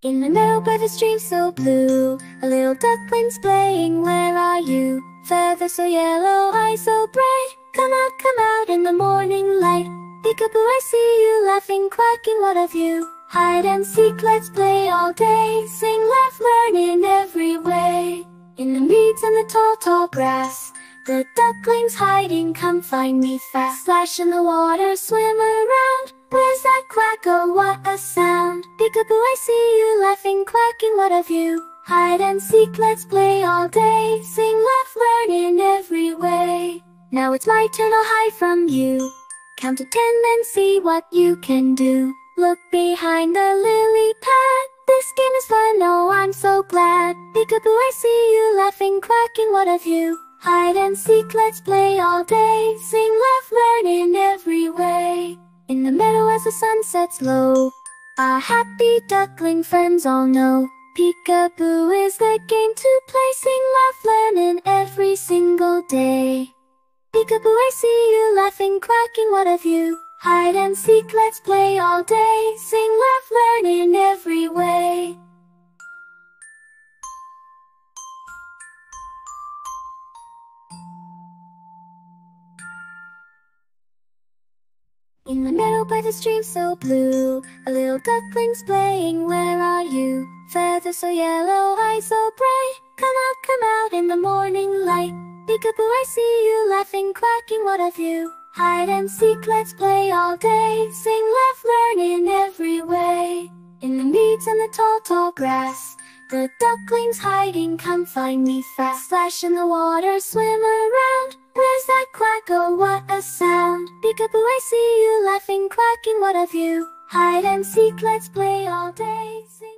In the meadow by the stream so blue, a little duckling's playing. Where are you? Feather so yellow, eyes so bright. Come out, come out in the morning light. Peekaboo, I see you laughing, quacking. What of you? Hide and seek, let's play all day. Sing, laugh, learn in every way. In the meads and the tall, tall grass. The ducklings hiding, come find me fast. Splash in the water, swim around. Where's that quack? Oh, what a sound! Peekaboo, oh, I see you laughing, quacking. What of you? Hide and seek, let's play all day. Sing, laugh, learn in every way. Now it's my turn, I'll hide from you. Count to ten and see what you can do. Look behind the lily pad. This game is fun, oh, I'm so glad. Peekaboo, oh, I see you laughing, quacking. What of you? Hide and seek, let's play all day. Sing, laugh, learn in every way. In the meadow as the sun sets low, our happy duckling friends all know. Peekaboo is the game to play. Sing, laugh, learn in every single day. Peekaboo, I see you laughing, quacking. What of you? Hide and seek, let's play all day. Sing, laugh, learn in every In the meadow by the stream so blue, a little duckling's playing. Where are you? Feather so yellow, eyes so bright. Come out, come out in the morning light. Peekaboo, I see you laughing, quacking. What of you? Hide and seek, let's play all day. Sing, laugh, learn in every way. In the meads and the tall, tall grass, the ducklings hiding. Come find me fast. Splash in the water, swim around. Where's that quack? Oh, what a sound! Peekaboo, oh, I see you laughing, quacking. What of you? Hide and seek, let's play all day. Sing